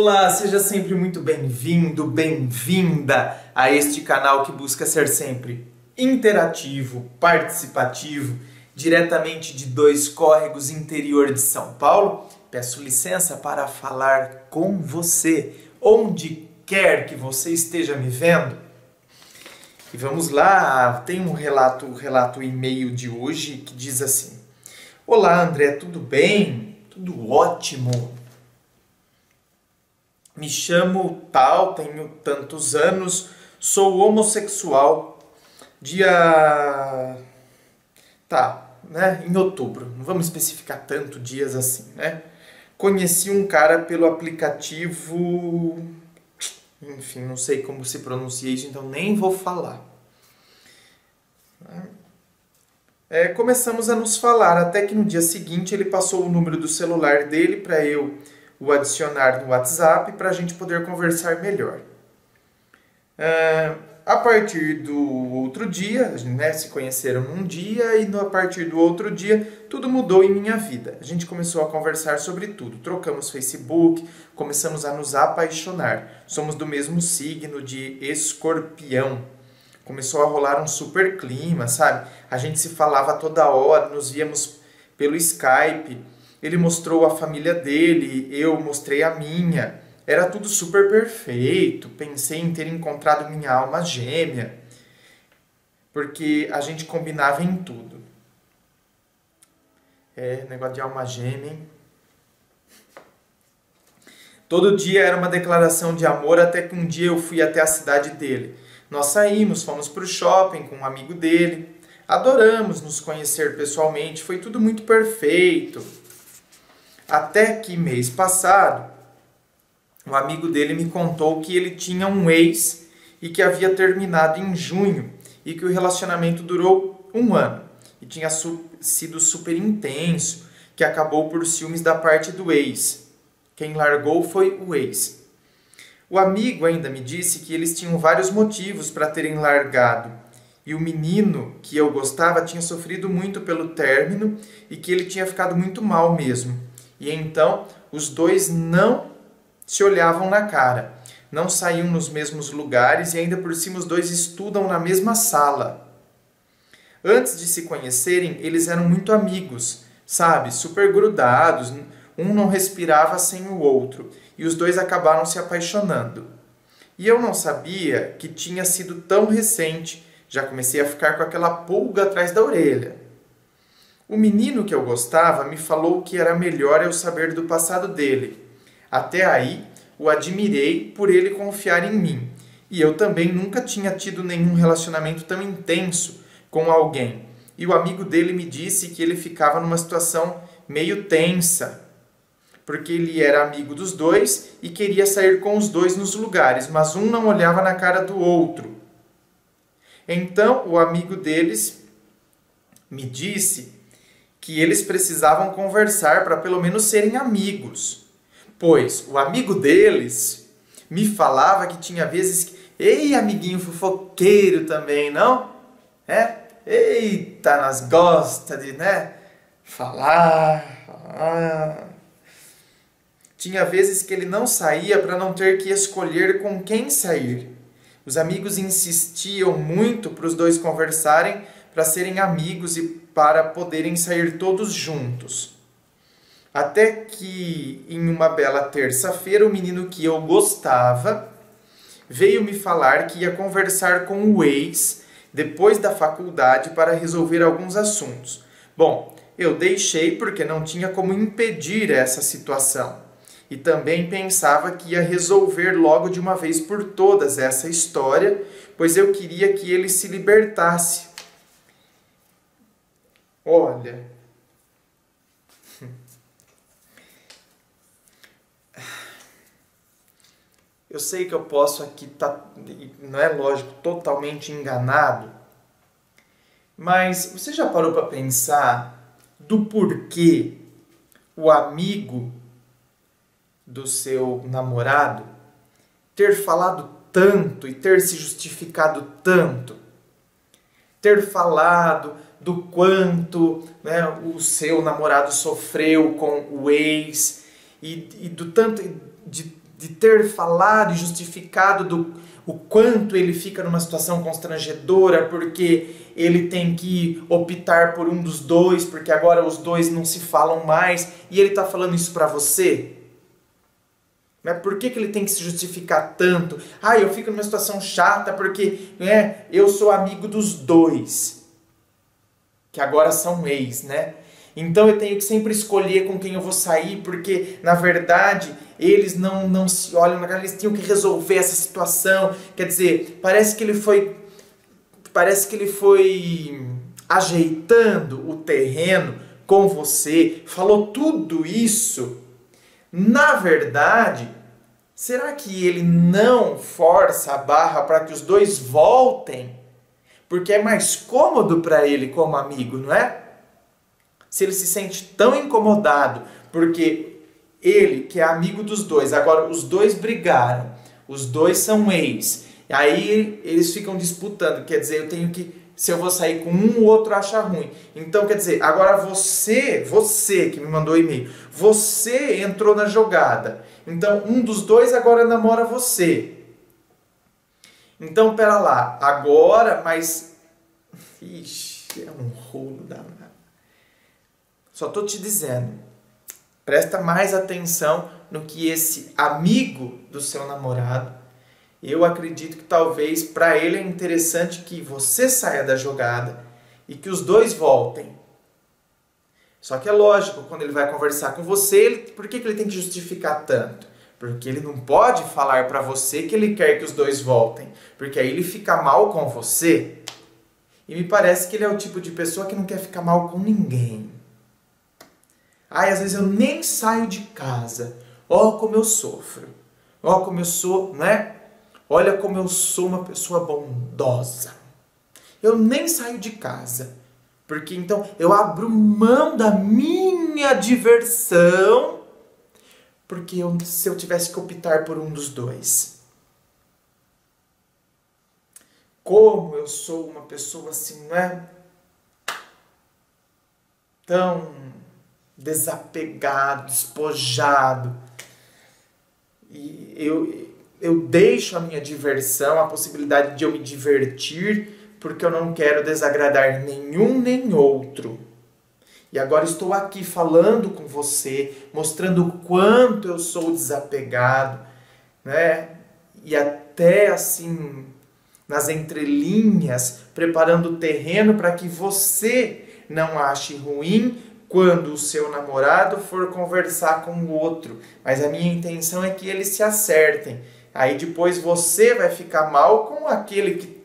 Olá, seja sempre muito bem-vindo, bem-vinda a este canal que busca ser sempre interativo, participativo, diretamente de dois córregos interior de São Paulo. Peço licença para falar com você, onde quer que você esteja me vendo. E vamos lá, tem um relato, um relato e-mail de hoje que diz assim: Olá, André, tudo bem? Tudo ótimo. Me chamo tal, tenho tantos anos, sou homossexual. Dia. Tá, né? Em outubro. Não vamos especificar tanto dias assim, né? Conheci um cara pelo aplicativo. Enfim, não sei como se pronuncia isso, então nem vou falar. É, começamos a nos falar, até que no dia seguinte ele passou o número do celular dele para eu o adicionar no WhatsApp para a gente poder conversar melhor. Uh, a partir do outro dia, né, se conheceram num dia e no, a partir do outro dia tudo mudou em minha vida. A gente começou a conversar sobre tudo, trocamos Facebook, começamos a nos apaixonar. Somos do mesmo signo de Escorpião. Começou a rolar um super clima, sabe? A gente se falava toda hora, nos víamos pelo Skype ele mostrou a família dele, eu mostrei a minha. Era tudo super perfeito. Pensei em ter encontrado minha alma gêmea, porque a gente combinava em tudo. É, negócio de alma gêmea, hein? Todo dia era uma declaração de amor, até que um dia eu fui até a cidade dele. Nós saímos, fomos para o shopping com um amigo dele. Adoramos nos conhecer pessoalmente, foi tudo muito perfeito. Até que mês passado, um amigo dele me contou que ele tinha um ex e que havia terminado em junho e que o relacionamento durou um ano e tinha su sido super intenso, que acabou por ciúmes da parte do ex. Quem largou foi o ex. O amigo ainda me disse que eles tinham vários motivos para terem largado. E o menino que eu gostava tinha sofrido muito pelo término e que ele tinha ficado muito mal mesmo. E então os dois não se olhavam na cara, não saíam nos mesmos lugares e ainda por cima os dois estudam na mesma sala. Antes de se conhecerem, eles eram muito amigos, sabe? Super grudados, um não respirava sem o outro, e os dois acabaram se apaixonando. E eu não sabia que tinha sido tão recente, já comecei a ficar com aquela pulga atrás da orelha. O menino que eu gostava me falou que era melhor eu saber do passado dele. Até aí, o admirei por ele confiar em mim. E eu também nunca tinha tido nenhum relacionamento tão intenso com alguém. E o amigo dele me disse que ele ficava numa situação meio tensa, porque ele era amigo dos dois e queria sair com os dois nos lugares, mas um não olhava na cara do outro. Então, o amigo deles me disse que eles precisavam conversar para pelo menos serem amigos. Pois o amigo deles me falava que tinha vezes que. Ei, amiguinho fofoqueiro também, não? É? Eita, nós gosta de, né? Falar. falar. Tinha vezes que ele não saía para não ter que escolher com quem sair. Os amigos insistiam muito para os dois conversarem, para serem amigos e para poderem sair todos juntos. Até que, em uma bela terça-feira, o menino que eu gostava veio me falar que ia conversar com o ex depois da faculdade para resolver alguns assuntos. Bom, eu deixei porque não tinha como impedir essa situação. E também pensava que ia resolver logo de uma vez por todas essa história, pois eu queria que ele se libertasse Olha. Eu sei que eu posso aqui tá, não é lógico, totalmente enganado. Mas você já parou para pensar do porquê o amigo do seu namorado ter falado tanto e ter se justificado tanto? Ter falado do quanto né, o seu namorado sofreu com o ex e, e do tanto de de ter falado e justificado do o quanto ele fica numa situação constrangedora porque ele tem que optar por um dos dois, porque agora os dois não se falam mais, e ele está falando isso para você? Né? Por que, que ele tem que se justificar tanto? Ah, eu fico numa situação chata porque né, eu sou amigo dos dois, que agora são ex, né? Então eu tenho que sempre escolher com quem eu vou sair, porque na verdade eles não, não se olham eles tinham que resolver essa situação. Quer dizer, parece que ele foi. Parece que ele foi ajeitando o terreno com você, falou tudo isso. Na verdade, será que ele não força a barra para que os dois voltem? Porque é mais cômodo para ele como amigo, não é? se ele se sente tão incomodado porque ele, que é amigo dos dois, agora os dois brigaram, os dois são ex, aí eles ficam disputando, quer dizer, eu tenho que se eu vou sair com um, o outro acha ruim. Então, quer dizer, agora você, você que me mandou e-mail, você entrou na jogada. Então, um dos dois agora namora você. Então, pera lá, agora, mas. Ixi, é um rolo danado. Só estou te dizendo, presta mais atenção no que esse amigo do seu namorado, eu acredito que talvez para ele é interessante que você saia da jogada e que os dois voltem. Só que é lógico, quando ele vai conversar com você, ele, por que, que ele tem que justificar tanto? Porque ele não pode falar para você que ele quer que os dois voltem, porque aí ele fica mal com você. E me parece que ele é o tipo de pessoa que não quer ficar mal com ninguém. Ai, às vezes eu nem saio de casa. Ó como eu sofro. Ó como eu sou, né? Olha como eu sou uma pessoa bondosa. Eu nem saio de casa. Porque então eu abro mão da minha diversão. Porque eu, se eu tivesse que optar por um dos dois. Como eu sou uma pessoa assim, não é? Tão desapegado, despojado. E eu, eu deixo a minha diversão, a possibilidade de eu me divertir, porque eu não quero desagradar nenhum nem outro. E agora estou aqui falando com você, mostrando o quanto eu sou desapegado, né? E até assim, nas entrelinhas, preparando o terreno para que você não ache ruim quando o seu namorado for conversar com o outro. Mas a minha intenção é que eles se acertem. Aí depois você vai ficar mal com aquele que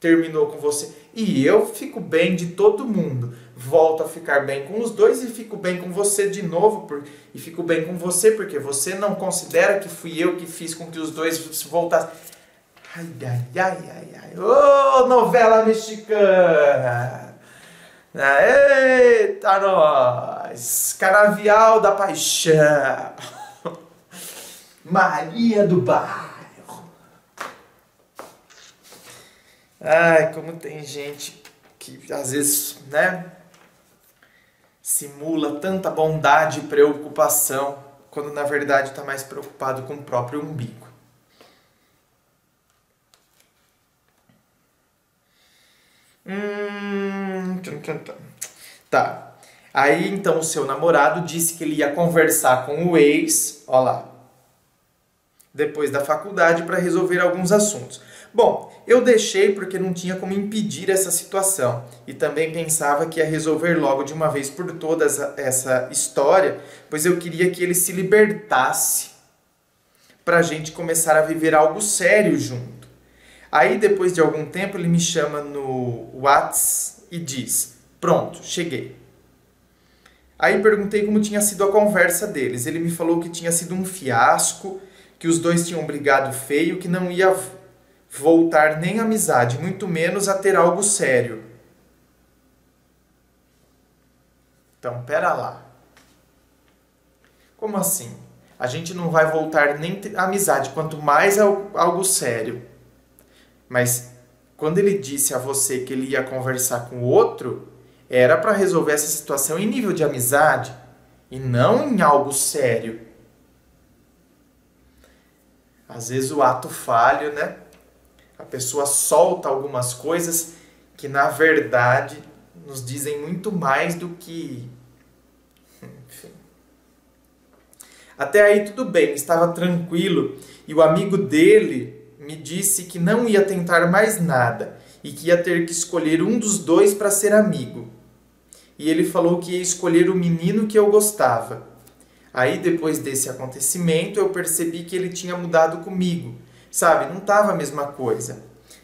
terminou com você. E eu fico bem de todo mundo. Volto a ficar bem com os dois e fico bem com você de novo. Por, e fico bem com você porque você não considera que fui eu que fiz com que os dois voltassem. Ai, ai, ai, ai, ai. Ô, oh, novela mexicana! Eita, nós! Canavial da Paixão! Maria do Bairro! Ai, como tem gente que às vezes, né? Simula tanta bondade e preocupação, quando na verdade está mais preocupado com o próprio umbigo. Hum, tá. Aí então o seu namorado disse que ele ia conversar com o ex, ó lá, depois da faculdade para resolver alguns assuntos. Bom, eu deixei porque não tinha como impedir essa situação e também pensava que ia resolver logo de uma vez por todas essa história, pois eu queria que ele se libertasse para a gente começar a viver algo sério junto. Aí depois de algum tempo ele me chama no Whats e diz: "Pronto, cheguei". Aí perguntei como tinha sido a conversa deles. Ele me falou que tinha sido um fiasco, que os dois tinham brigado feio, que não ia voltar nem amizade, muito menos a ter algo sério. Então, pera lá. Como assim? A gente não vai voltar nem amizade, quanto mais algo sério. Mas quando ele disse a você que ele ia conversar com o outro, era para resolver essa situação em nível de amizade e não em algo sério. Às vezes o ato falho, né? A pessoa solta algumas coisas que na verdade nos dizem muito mais do que. Enfim. Até aí tudo bem, estava tranquilo e o amigo dele me disse que não ia tentar mais nada e que ia ter que escolher um dos dois para ser amigo. E ele falou que ia escolher o menino que eu gostava. Aí depois desse acontecimento eu percebi que ele tinha mudado comigo, sabe? Não estava a mesma coisa.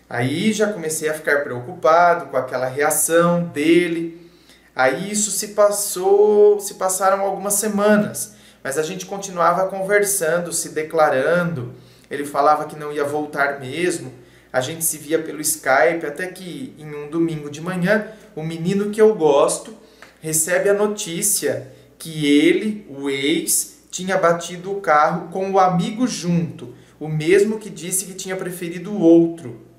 Aí já comecei a ficar preocupado com aquela reação dele. Aí isso se passou, se passaram algumas semanas, mas a gente continuava conversando, se declarando. Ele falava que não ia voltar mesmo. A gente se via pelo Skype até que em um domingo de manhã, o menino que eu gosto recebe a notícia que ele, o ex, tinha batido o carro com o amigo junto, o mesmo que disse que tinha preferido o outro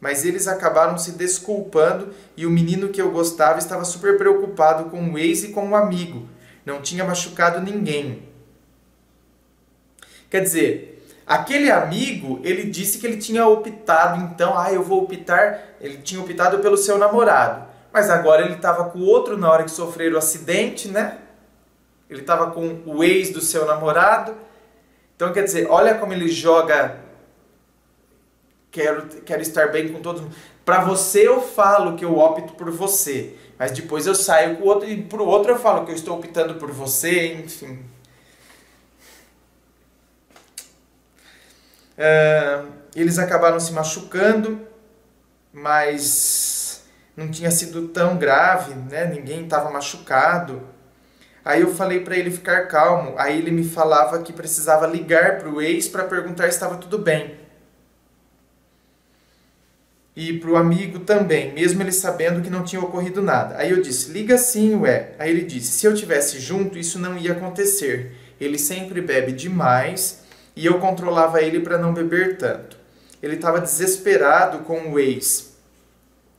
mas eles acabaram se desculpando e o menino que eu gostava estava super preocupado com o ex e com o amigo. Não tinha machucado ninguém. Quer dizer, aquele amigo, ele disse que ele tinha optado, então, ah, eu vou optar, ele tinha optado pelo seu namorado. Mas agora ele estava com o outro na hora que sofreram o acidente, né? Ele estava com o ex do seu namorado. Então, quer dizer, olha como ele joga quero, quero estar bem com todos. Para você eu falo que eu opto por você, mas depois eu saio com o outro e para o outro eu falo que eu estou optando por você, enfim. Uh, eles acabaram se machucando, mas não tinha sido tão grave, né? Ninguém estava machucado. Aí eu falei para ele ficar calmo. Aí ele me falava que precisava ligar para o ex para perguntar se estava tudo bem e para o amigo também, mesmo ele sabendo que não tinha ocorrido nada. Aí eu disse: liga sim, ué. Aí ele disse: se eu tivesse junto, isso não ia acontecer. Ele sempre bebe demais e eu controlava ele para não beber tanto. Ele estava desesperado com o ex.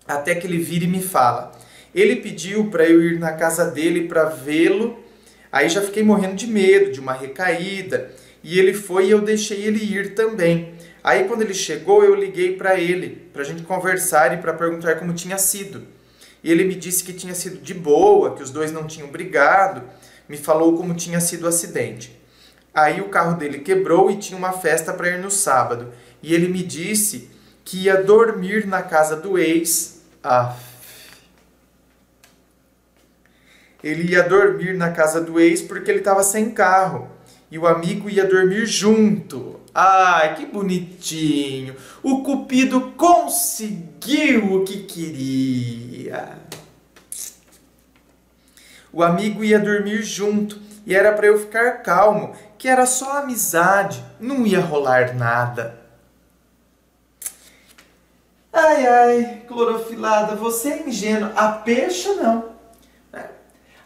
Até que ele vira e me fala. Ele pediu para eu ir na casa dele para vê-lo. Aí já fiquei morrendo de medo de uma recaída. E ele foi e eu deixei ele ir também. Aí quando ele chegou, eu liguei para ele, para a gente conversar e para perguntar como tinha sido. Ele me disse que tinha sido de boa, que os dois não tinham brigado, me falou como tinha sido o acidente. Aí o carro dele quebrou e tinha uma festa para ir no sábado. E ele me disse que ia dormir na casa do ex. Ele ia dormir na casa do ex porque ele estava sem carro. E o amigo ia dormir junto. Ai, que bonitinho! O Cupido conseguiu o que queria. O amigo ia dormir junto e era para eu ficar calmo, que era só amizade, não ia rolar nada. Ai, ai, clorofilada, você é ingênua. A peixe não.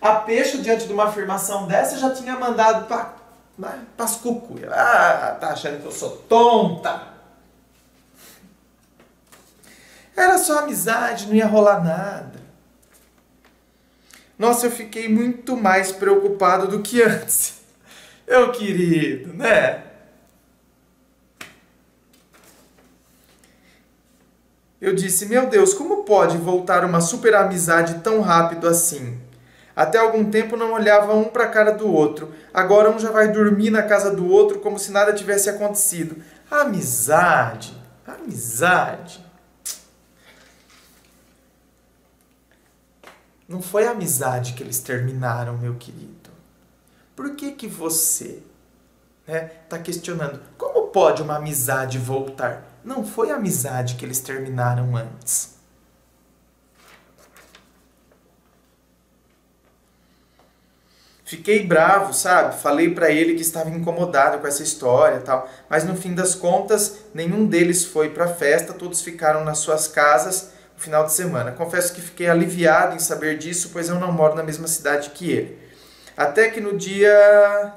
Né? A peixe, diante de uma afirmação dessa, já tinha mandado para Pascucuia. Ah, tá achando que eu sou tonta. Era só amizade, não ia rolar nada. Nossa, eu fiquei muito mais preocupado do que antes. Eu querido, né? Eu disse, meu Deus, como pode voltar uma super amizade tão rápido assim? Até algum tempo não olhava um para a cara do outro. Agora um já vai dormir na casa do outro como se nada tivesse acontecido. Amizade, amizade. Não foi a amizade que eles terminaram, meu querido. Por que que você está né, tá questionando como pode uma amizade voltar? Não foi a amizade que eles terminaram antes. Fiquei bravo, sabe? Falei para ele que estava incomodado com essa história e tal, mas no fim das contas, nenhum deles foi para a festa, todos ficaram nas suas casas no final de semana. Confesso que fiquei aliviado em saber disso, pois eu não moro na mesma cidade que ele. Até que no dia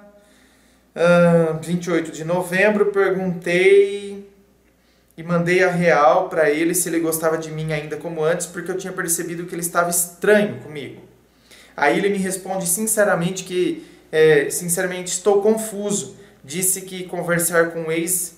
uh, 28 de novembro perguntei e mandei a real para ele se ele gostava de mim ainda como antes, porque eu tinha percebido que ele estava estranho comigo. Aí ele me responde sinceramente que, é, sinceramente, estou confuso. disse que conversar com o ex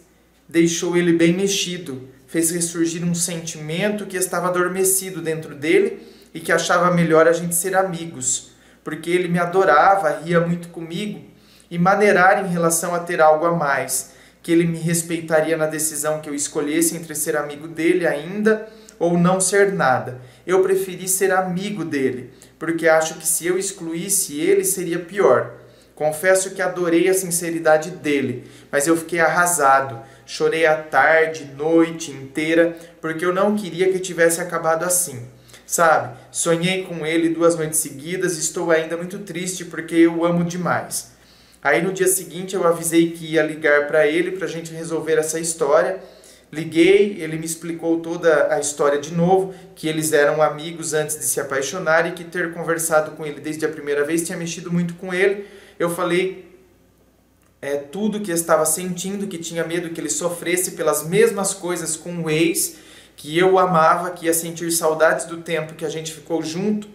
deixou ele bem mexido, fez ressurgir um sentimento que estava adormecido dentro dele e que achava melhor a gente ser amigos, porque ele me adorava, ria muito comigo e maneirar em relação a ter algo a mais, que ele me respeitaria na decisão que eu escolhesse entre ser amigo dele ainda ou não ser nada. Eu preferi ser amigo dele, porque acho que se eu excluísse ele seria pior. Confesso que adorei a sinceridade dele, mas eu fiquei arrasado. Chorei a tarde, noite inteira, porque eu não queria que tivesse acabado assim. Sabe, sonhei com ele duas noites seguidas e estou ainda muito triste porque eu amo demais. Aí no dia seguinte eu avisei que ia ligar para ele para a gente resolver essa história Liguei, ele me explicou toda a história de novo, que eles eram amigos antes de se apaixonar e que ter conversado com ele desde a primeira vez tinha mexido muito com ele. Eu falei é, tudo que estava sentindo, que tinha medo que ele sofresse pelas mesmas coisas com o ex, que eu amava, que ia sentir saudades do tempo que a gente ficou junto.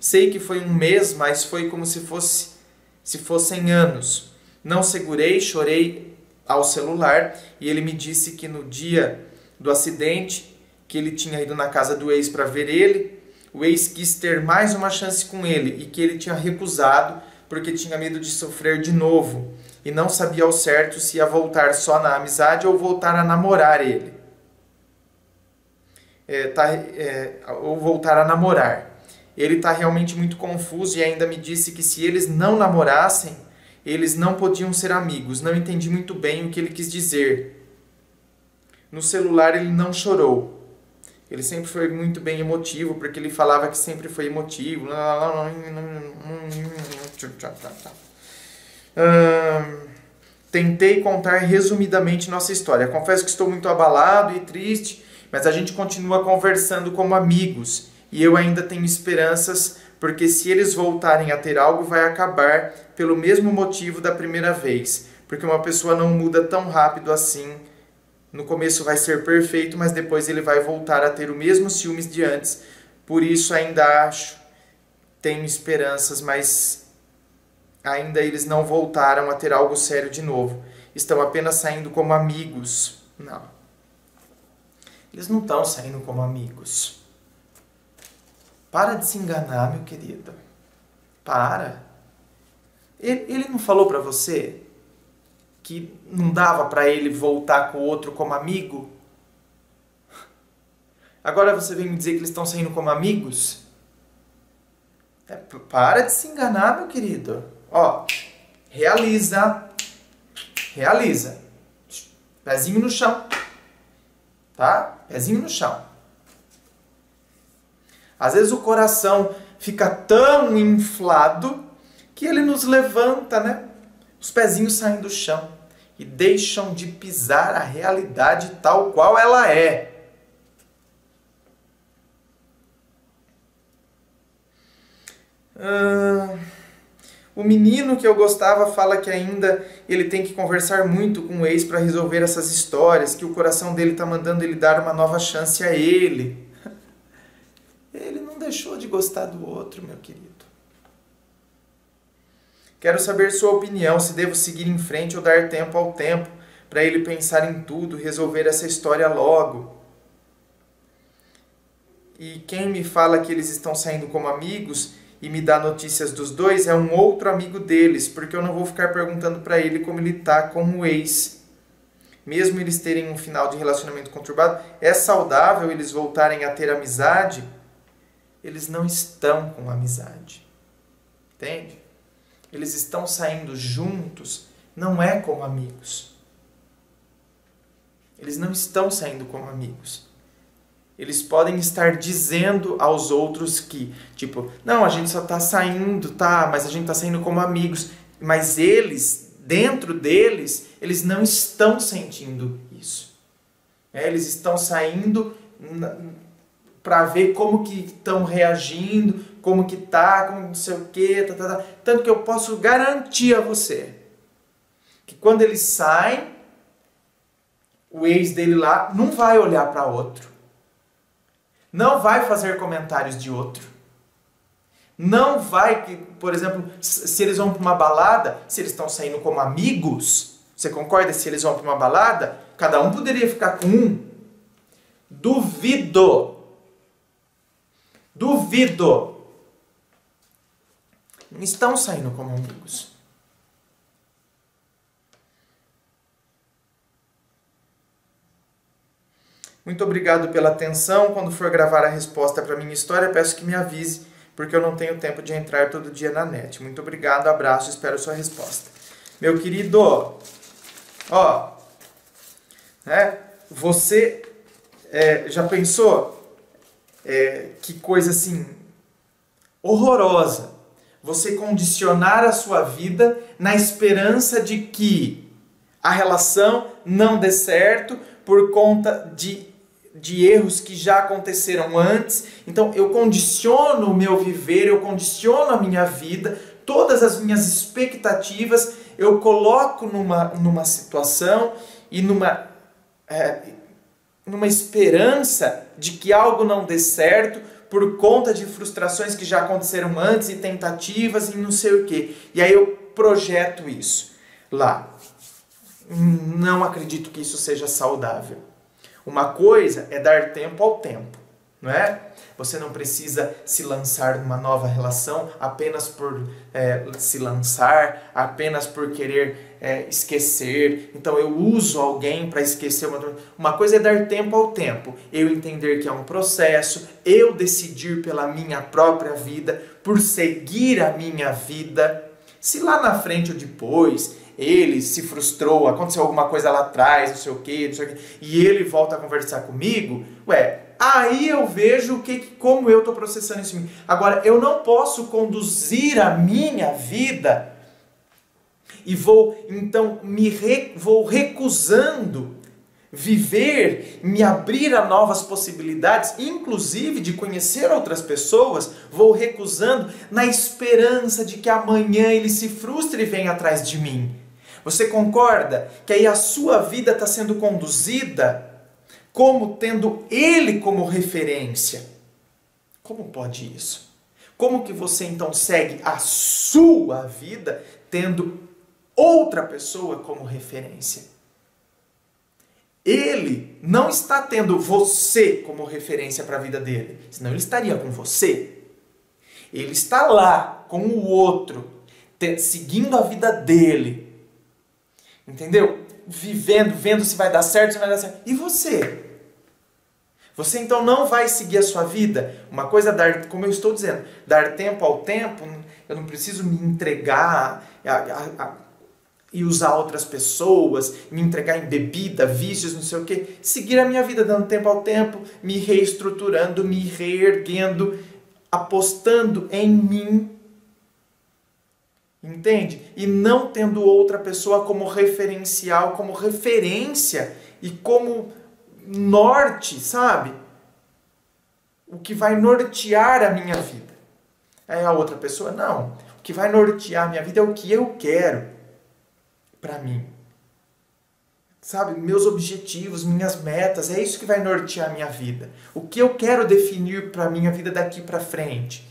Sei que foi um mês, mas foi como se fosse se fossem anos. Não segurei, chorei ao celular e ele me disse que no dia do acidente, que ele tinha ido na casa do ex para ver ele, o ex quis ter mais uma chance com ele e que ele tinha recusado porque tinha medo de sofrer de novo e não sabia ao certo se ia voltar só na amizade ou voltar a namorar ele. É, tá, é, ou voltar a namorar. Ele está realmente muito confuso e ainda me disse que se eles não namorassem, eles não podiam ser amigos. Não entendi muito bem o que ele quis dizer. No celular ele não chorou. Ele sempre foi muito bem emotivo, porque ele falava que sempre foi emotivo. tentei contar resumidamente nossa história. Confesso que estou muito abalado e triste, mas a gente continua conversando como amigos e eu ainda tenho esperanças porque se eles voltarem a ter algo, vai acabar pelo mesmo motivo da primeira vez. Porque uma pessoa não muda tão rápido assim. No começo vai ser perfeito, mas depois ele vai voltar a ter o mesmo ciúmes de antes. Por isso ainda acho, tenho esperanças, mas ainda eles não voltaram a ter algo sério de novo. Estão apenas saindo como amigos. Não. Eles não estão saindo como amigos. Para de se enganar, meu querido. Para. Ele, ele não falou para você que não dava para ele voltar com o outro como amigo? Agora você vem me dizer que eles estão saindo como amigos? É, para de se enganar, meu querido. Ó, realiza. Realiza. Pezinho no chão. Tá? Pezinho no chão. Às vezes o coração fica tão inflado que ele nos levanta, né? Os pezinhos saem do chão e deixam de pisar a realidade tal qual ela é. Ah, o menino que eu gostava fala que ainda ele tem que conversar muito com o ex para resolver essas histórias, que o coração dele está mandando ele dar uma nova chance a ele deixou de gostar do outro, meu querido. Quero saber sua opinião, se devo seguir em frente ou dar tempo ao tempo para ele pensar em tudo, resolver essa história logo. E quem me fala que eles estão saindo como amigos e me dá notícias dos dois é um outro amigo deles, porque eu não vou ficar perguntando para ele como ele tá como ex. Mesmo eles terem um final de relacionamento conturbado, é saudável eles voltarem a ter amizade eles não estão com amizade. Entende? Eles estão saindo juntos, não é como amigos. Eles não estão saindo como amigos. Eles podem estar dizendo aos outros que, tipo, não, a gente só está saindo, tá, mas a gente está saindo como amigos. Mas eles, dentro deles, eles não estão sentindo isso. É, eles estão saindo para ver como que estão reagindo, como que tá, como não sei o que, tá, tá, tá. tanto que eu posso garantir a você que quando ele sai, o ex dele lá não vai olhar para outro, não vai fazer comentários de outro, não vai, por exemplo, se eles vão para uma balada, se eles estão saindo como amigos, Você concorda? Se eles vão para uma balada, cada um poderia ficar com um. Duvido. Duvido. Não estão saindo como amigos. Muito obrigado pela atenção. Quando for gravar a resposta para minha história, peço que me avise, porque eu não tenho tempo de entrar todo dia na net. Muito obrigado, abraço, espero sua resposta. Meu querido, ó, né, você é, já pensou é, que coisa assim horrorosa você condicionar a sua vida na esperança de que a relação não dê certo por conta de de erros que já aconteceram antes. Então eu condiciono o meu viver, eu condiciono a minha vida, todas as minhas expectativas eu coloco numa, numa situação e numa, é, numa esperança de que algo não dê certo por conta de frustrações que já aconteceram antes e tentativas e não sei o que. E aí eu projeto isso lá. Não acredito que isso seja saudável. Uma coisa é dar tempo ao tempo, não é? Você não precisa se lançar numa nova relação apenas por é, se lançar, apenas por querer é, esquecer. Então eu uso alguém para esquecer uma. Uma coisa é dar tempo ao tempo, eu entender que é um processo, eu decidir pela minha própria vida, por seguir a minha vida. Se lá na frente ou depois ele se frustrou, aconteceu alguma coisa lá atrás, não sei o quê, não sei o quê, e ele volta a conversar comigo, ué, aí eu vejo o que, como eu estou processando isso. Agora, eu não posso conduzir a minha vida e vou então me re, vou recusando viver, me abrir a novas possibilidades, inclusive de conhecer outras pessoas, vou recusando na esperança de que amanhã ele se frustre e venha atrás de mim. Você concorda que aí a sua vida está sendo conduzida como tendo ele como referência? Como pode isso? Como que você então segue a sua vida tendo outra pessoa como referência? Ele não está tendo você como referência para a vida dele, senão ele estaria com você. Ele está lá com o outro, seguindo a vida dele, Entendeu? Vivendo, vendo se vai dar certo, se vai dar certo. E você? Você então não vai seguir a sua vida. Uma coisa é dar, como eu estou dizendo, dar tempo ao tempo. Eu não preciso me entregar a, a, a, e usar outras pessoas, me entregar em bebida, vícios, não sei o que. Seguir a minha vida dando tempo ao tempo, me reestruturando, me reerguendo, apostando em mim Entende? E não tendo outra pessoa como referencial, como referência e como norte, sabe? O que vai nortear a minha vida. É a outra pessoa? Não. O que vai nortear a minha vida é o que eu quero para mim. Sabe? Meus objetivos, minhas metas, é isso que vai nortear a minha vida. O que eu quero definir para minha vida daqui para frente.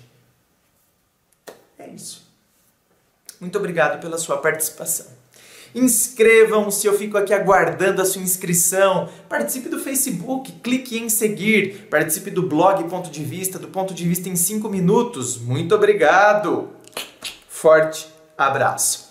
É isso. Muito obrigado pela sua participação. Inscrevam-se, eu fico aqui aguardando a sua inscrição. Participe do Facebook, clique em seguir. Participe do blog Ponto de Vista, do Ponto de Vista em 5 minutos. Muito obrigado. Forte abraço.